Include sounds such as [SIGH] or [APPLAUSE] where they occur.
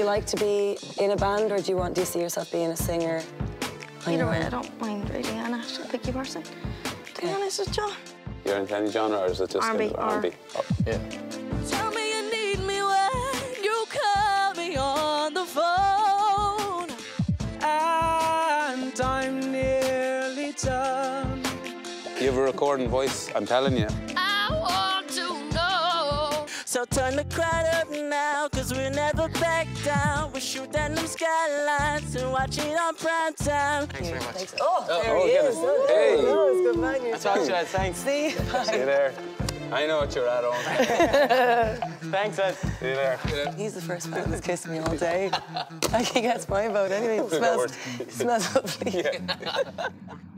you like to be in a band, or do you want do you see yourself being a singer? Either way. I don't mind really. I'm not a picky person. To be honest with John. You're in any genre, or is it just R&B, kind of R&B? Oh, Yeah. Tell me you need me when you call me on the phone. And I'm nearly done. you have a recording voice. I'm telling you. I want to know. So turn the crowd up now, cause we'll never back down. We're shooting them skylines and watch it on prime time. Thanks very much. Thanks. Oh, oh there oh, he get is. it. Oh, Hey. there he goes. Good man, you're Talk to you. Thanks. See? See you there. I know what you're at, on. [LAUGHS] Thanks, lads. See you there. He's the first man who's kissed me all day. [LAUGHS] Like he gets my vote anyway. It smells, it smells lovely. [LAUGHS]